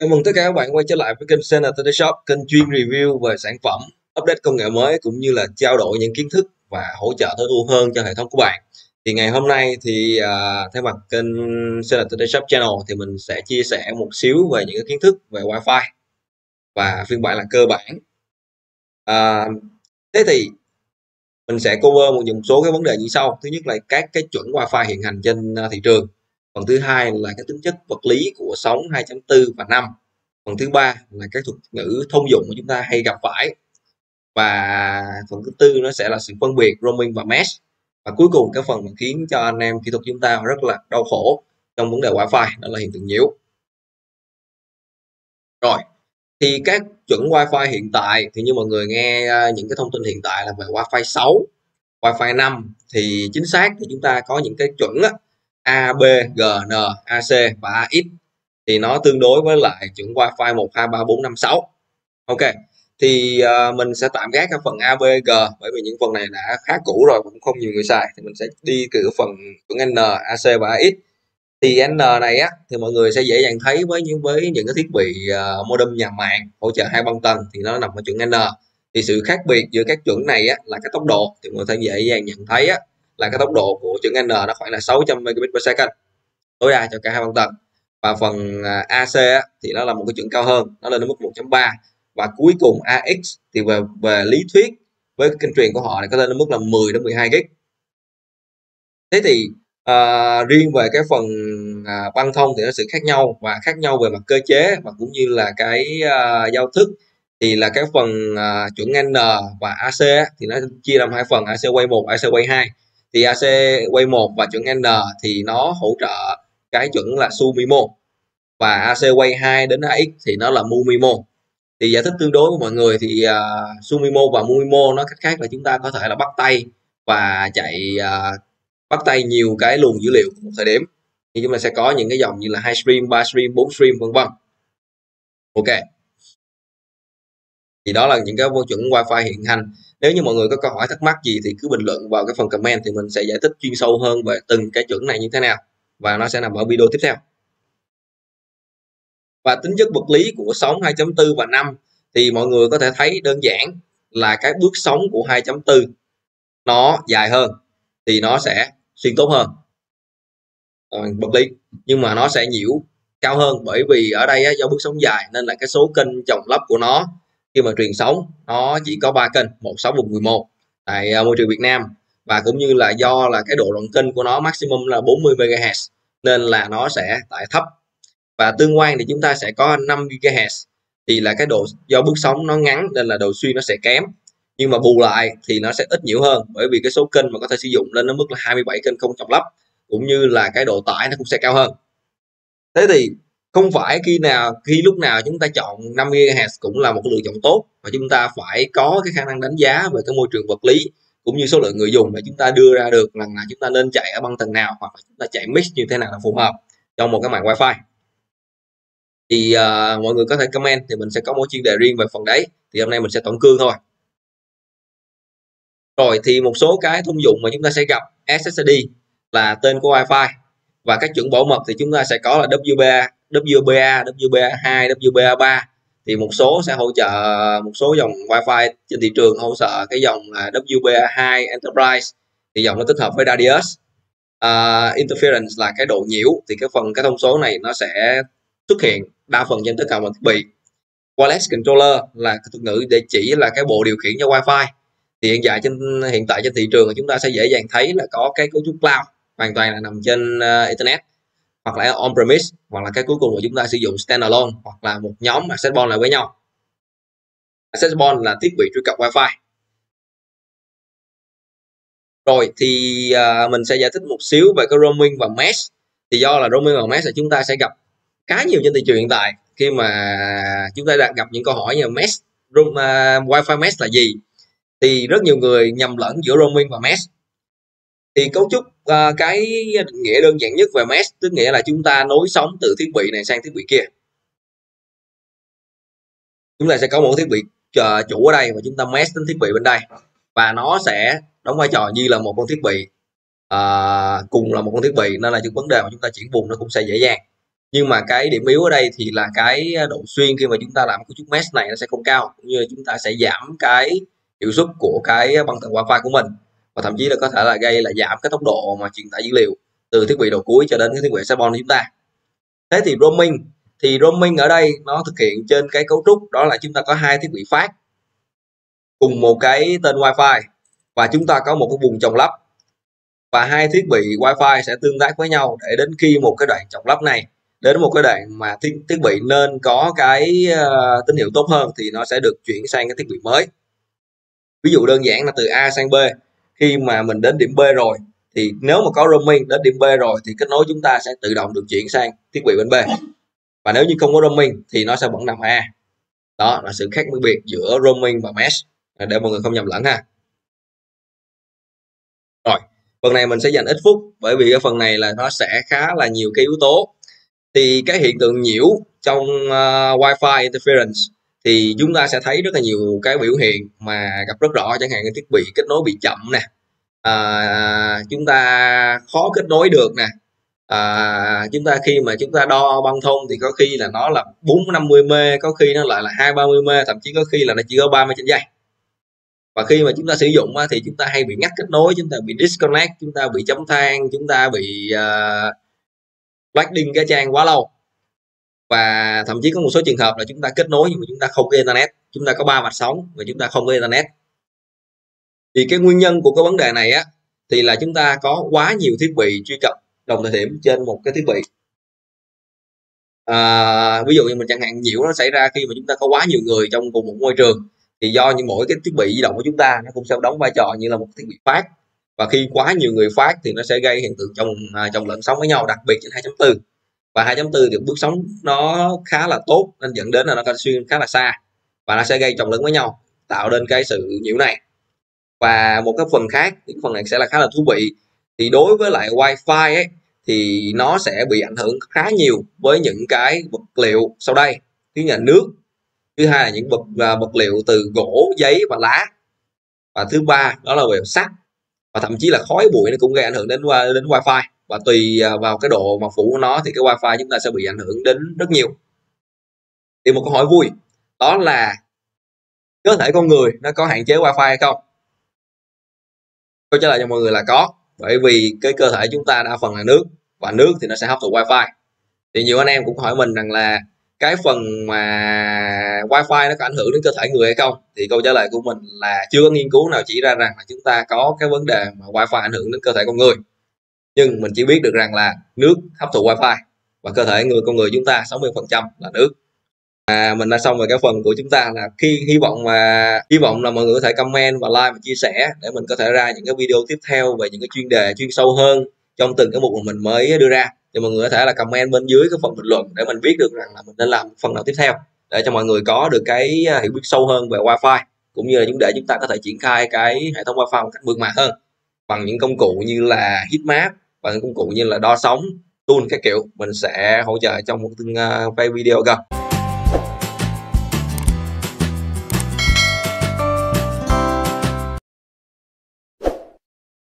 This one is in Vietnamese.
Chào mừng tất cả các bạn quay trở lại với kênh Senator Shop, kênh chuyên review về sản phẩm, update công nghệ mới cũng như là trao đổi những kiến thức và hỗ trợ tối ưu hơn cho hệ thống của bạn. Thì ngày hôm nay thì à, uh, theo mặt kênh Senator Shop Channel thì mình sẽ chia sẻ một xíu về những kiến thức về Wi-Fi và phiên bản là cơ bản. Uh, thế thì mình sẽ cover một số cái vấn đề như sau. Thứ nhất là các cái chuẩn Wi-Fi hiện hành trên à, thị trường phần thứ hai là cái tính chất vật lý của sóng 2.4 và 5 phần thứ ba là các thuật ngữ thông dụng mà chúng ta hay gặp phải. Và phần thứ tư nó sẽ là sự phân biệt roaming và mesh. Và cuối cùng cái phần mà khiến cho anh em kỹ thuật chúng ta rất là đau khổ trong vấn đề wifi đó là hiện tượng nhiễu. Rồi thì các chuẩn wifi hiện tại thì như mọi người nghe à, những cái thông tin hiện tại là về wifi 6 wifi 5 thì chính xác thì chúng ta có những cái chuẩn á, A, B, G, N, A, C và X thì nó tương đối với lại chuẩn qua file 1, 2, 3, 4, 5, 6. Ok, thì uh, mình sẽ tạm gác cái phần A, B, G bởi vì những phần này đã khá cũ rồi cũng không nhiều người xài thì mình sẽ đi từ phần chuẩn N, A, C và X. Thì N này á thì mọi người sẽ dễ dàng thấy với những với những cái thiết bị uh, modem nhà mạng hỗ trợ hai băng tần thì nó nằm ở chuẩn N. Thì sự khác biệt giữa các chuẩn này á là cái tốc độ thì mọi người sẽ dễ dàng nhận thấy á là cái tốc độ của chuẩn N nó khoảng là 600 megabit per second. Tối đa cho cả hai băng tần. Và phần à, AC á, thì nó là một cái chuẩn cao hơn nó lên đến mức 1.3 và cuối cùng AX thì về về lý thuyết với kênh truyền của họ thì có lên đến mức là 10 đến 12 gig. Thế thì uh, riêng về cái phần uh, băng thông thì nó sự khác nhau và khác nhau về mặt cơ chế và cũng như là cái uh, giao thức. Thì là cái phần uh, chuẩn N và AC thì nó chia làm hai phần AC Wave 1 AC Wave 2 thì AC quay 1 và chuẩn N thì nó hỗ trợ cái chuẩn là Sumimo và AC quay 2 đến AX thì nó là Mumimo thì giải thích tương đối của mọi người thì à, uh, Sumimo và Mumimo nó cách khác là chúng ta có thể là bắt tay và chạy uh, bắt tay nhiều cái luồng dữ liệu một thời điểm thì chúng ta sẽ có những cái dòng như là hai stream, ba stream, bốn stream vân vân. Ok. Thì đó là những cái vô chuẩn WiFi hiện hành. Nếu như mọi người có câu hỏi thắc mắc gì thì cứ bình luận vào cái phần comment thì mình sẽ giải thích chuyên sâu hơn về từng cái chuẩn này như thế nào và nó sẽ nằm ở video tiếp theo. Và tính chất vật lý của sóng 2.4 và 5 thì mọi người có thể thấy đơn giản là cái bước sóng của 2.4 nó dài hơn thì nó sẽ xuyên tốt hơn. Ờ, vật lý. Nhưng mà nó sẽ nhiễu cao hơn bởi vì ở đây á, do bước sóng dài nên là cái số kênh chồng lấp của nó khi mà truyền sóng, nó chỉ có ba kênh, một sáu 11 tại à, môi trường Việt Nam. Và cũng như là do là cái độ rộng kênh của nó maximum là 40 MHz nên là nó sẽ tải thấp. Và tương quan thì chúng ta sẽ có 5 GHz thì là cái độ, do bước sóng nó ngắn nên là độ xuyên nó sẽ kém. Nhưng mà bù lại thì nó sẽ ít nhiều hơn, bởi vì cái số kênh mà có thể sử dụng lên nó mức là 27 kênh không chọc lắp cũng như là cái độ tải nó cũng sẽ cao hơn. Thế thì không phải khi nào khi lúc nào chúng ta chọn 5 GHz cũng là một cái lựa chọn tốt và chúng ta phải có cái khả năng đánh giá về cái môi trường vật lý cũng như số lượng người dùng để chúng ta đưa ra được rằng là chúng ta nên chạy ở băng tầng nào hoặc là chúng ta chạy mix như thế nào là phù hợp trong một cái mạng wifi. Thì uh, mọi người có thể comment thì mình sẽ có một chuyên đề riêng về phần đấy. Thì hôm nay mình sẽ tổng cương thôi. Rồi thì một số cái thông dụng mà chúng ta sẽ gặp SSD là tên của wifi và các chuẩn bảo mật thì chúng ta sẽ có là WPA WBA, WBA2, WBA3 thì một số sẽ hỗ trợ một số dòng Wi-Fi trên thị trường hỗ trợ cái dòng WBA2 Enterprise thì dòng nó tích hợp với Radius. Uh, interference là cái độ nhiễu thì cái phần cái thông số này nó sẽ xuất hiện đa phần trên tất cả mọi thiết bị. Wireless controller là cái thuật ngữ để chỉ là cái bộ điều khiển cho Wi-Fi. Thì hiện tại trên hiện tại trên thị trường chúng ta sẽ dễ dàng thấy là có cái cấu trúc cloud hoàn toàn là nằm trên uh, internet hoặc là on premise hoặc là cái cuối cùng của chúng ta sử dụng standalone hoặc là một nhóm access bond lại với nhau. Access bond là thiết bị truy cập wifi. Rồi thì uh, mình sẽ giải thích một xíu về cái roaming và mesh. Thì do là roaming và mesh là chúng ta sẽ gặp khá nhiều trên thị trường hiện tại khi mà chúng ta đang gặp những câu hỏi như mesh room, uh, wifi mesh là gì. Thì rất nhiều người nhầm lẫn giữa roaming và mesh thì cấu trúc uh, cái định nghĩa đơn giản nhất về mesh tức nghĩa là chúng ta nối sóng từ thiết bị này sang thiết bị kia. Chúng ta sẽ có một thiết bị uh, chủ ở đây và chúng ta mesh đến thiết bị bên đây. Và nó sẽ đóng vai trò như là một con thiết bị uh, cùng là một con thiết bị nên là những vấn đề mà chúng ta chuyển vùng nó cũng sẽ dễ dàng. Nhưng mà cái điểm yếu ở đây thì là cái độ xuyên khi mà chúng ta làm cấu trúc mesh này nó sẽ không cao cũng như chúng ta sẽ giảm cái hiệu suất của cái băng tần wifi của mình và thậm chí là có thể là gây là giảm cái tốc độ mà truyền tải dữ liệu từ thiết bị đầu cuối cho đến cái thiết bị Sabon của chúng ta. Thế thì roaming thì roaming ở đây nó thực hiện trên cái cấu trúc đó là chúng ta có hai thiết bị phát cùng một cái tên wifi và chúng ta có một cái vùng trồng lắp. Và hai thiết bị wifi sẽ tương tác với nhau để đến khi một cái đoạn trồng lắp này đến một cái đoạn mà thiết, thiết bị nên có cái uh, tín hiệu tốt hơn thì nó sẽ được chuyển sang cái thiết bị mới. Ví dụ đơn giản là từ A sang B khi mà mình đến điểm B rồi thì nếu mà có roaming đến điểm B rồi thì kết nối chúng ta sẽ tự động được chuyển sang thiết bị bên B. Và nếu như không có roaming thì nó sẽ vẫn nằm A. Đó là sự khác biệt giữa roaming và mesh để mọi người không nhầm lẫn ha. Rồi phần này mình sẽ dành ít phút bởi vì cái phần này là nó sẽ khá là nhiều cái yếu tố. Thì cái hiện tượng nhiễu trong uh, wifi interference thì chúng ta sẽ thấy rất là nhiều cái biểu hiện mà gặp rất rõ chẳng hạn như thiết bị kết nối bị chậm nè. À, chúng ta khó kết nối được nè. À, chúng ta khi mà chúng ta đo băng thông thì có khi là nó là 450 mê có khi nó lại là 230 mê thậm chí có khi là nó chỉ có 30 trên giây. Và khi mà chúng ta sử dụng thì chúng ta hay bị ngắt kết nối chúng ta bị disconnect chúng ta bị chấm than chúng ta bị à, uh, loading cái trang quá lâu và thậm chí có một số trường hợp là chúng ta kết nối nhưng mà chúng ta không có internet. Chúng ta có ba mặt sóng và chúng ta không có internet. Thì cái nguyên nhân của cái vấn đề này á thì là chúng ta có quá nhiều thiết bị truy cập đồng thời điểm trên một cái thiết bị. À, ví dụ như mình chẳng hạn nhiễu nó xảy ra khi mà chúng ta có quá nhiều người trong cùng một môi trường thì do như mỗi cái thiết bị di động của chúng ta nó cũng sẽ đóng vai trò như là một thiết bị phát. Và khi quá nhiều người phát thì nó sẽ gây hiện tượng chồng trong à, chồng lẫn sóng với nhau đặc biệt trên 2.4 và 2.4 thì bước sóng nó khá là tốt, nên dẫn đến là nó xuyên khá là xa. Và nó sẽ gây chồng lẫn với nhau, tạo nên cái sự nhiễu này. Và một cái phần khác, những phần này sẽ là khá là thú vị, thì đối với lại wifi ấy, thì nó sẽ bị ảnh hưởng khá nhiều với những cái vật liệu sau đây. Thứ nhất là nước, thứ hai là những vật à, vật liệu từ gỗ, giấy và lá. Và thứ ba đó là về sắt, và thậm chí là khói bụi nó cũng gây ảnh hưởng đến à, đến wifi và tùy à, vào cái độ mà phủ của nó thì cái wifi chúng ta sẽ bị ảnh hưởng đến rất nhiều. Thì một câu hỏi vui, đó là cơ thể con người nó có hạn chế wifi hay không? Câu trả lời cho mọi người là có, bởi vì cái cơ thể chúng ta đa phần là nước và nước thì nó sẽ hấp thụ wifi. Thì nhiều anh em cũng hỏi mình rằng là cái phần mà wifi nó có ảnh hưởng đến cơ thể người hay không? Thì câu trả lời của mình là chưa có nghiên cứu nào chỉ ra rằng là chúng ta có cái vấn đề mà wifi ảnh hưởng đến cơ thể con người nhưng mình chỉ biết được rằng là nước hấp thụ wifi và cơ thể người con người chúng ta 60% là nước. À, mình đã xong rồi cái phần của chúng ta là khi hy vọng mà hy vọng là mọi người có thể comment và like và chia sẻ để mình có thể ra những cái video tiếp theo về những cái chuyên đề chuyên sâu hơn trong từng cái mục mà mình mới đưa ra. Thì mọi người có thể là comment bên dưới cái phần bình luận để mình biết được rằng là mình nên làm phần nào tiếp theo để cho mọi người có được cái à, hiểu biết sâu hơn về wifi cũng như là chúng để chúng ta có thể triển khai cái hệ thống wifi một cách mượt mà hơn bằng những công cụ như là heatmap và những công cụ như là đo sóng tool các kiểu. Mình sẽ hỗ trợ trong một cái ờ, video gần